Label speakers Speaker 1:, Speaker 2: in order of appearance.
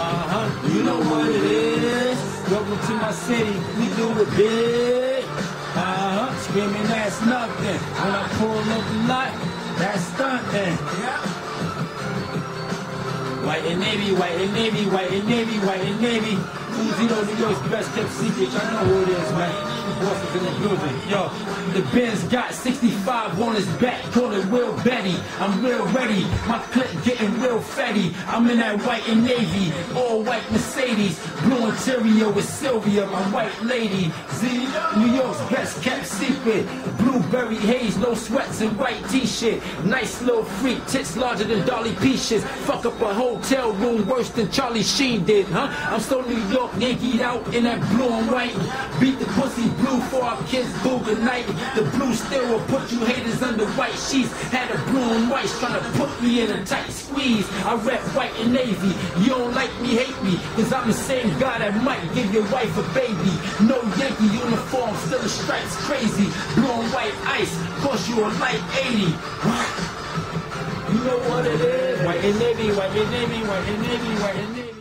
Speaker 1: Uh-huh. You know what it is. Welcome to my city. We do it big. Uh-huh. Screaming that's nothing. When I pull up the lot, that's stunting. White and Navy, white and Navy, white and Navy, white and Navy. New York's best kept secret. Y'all know who it is, man. Boss is in the building. Yo, the Benz got 65 on his back, call it Will Betty. I'm real ready, my clip getting real fatty. I'm in that white and navy, all white Mercedes. Blue interior with Sylvia, my white lady. Z, New York's best kept secret. Blueberry haze, no sweats and white t-shirt. Nice little freak, tits larger than Dolly Peaches. Fuck up a hotel room worse than Charlie Sheen did, huh? I'm so New York Yankee out in that blue and white. Beat the pussy blue for our kids boo good night. The blue still will put you haters under white sheets. Had a blue and white trying to put me in a tight squeeze. I rep white and navy. You don't like me, hate me. Cause I'm the same guy that might give your wife a baby. No Yankee uniform, still the stripes crazy. Blue and white ice, cost you a light 80. You know what it is? White and navy, white and navy, white and navy, white and navy.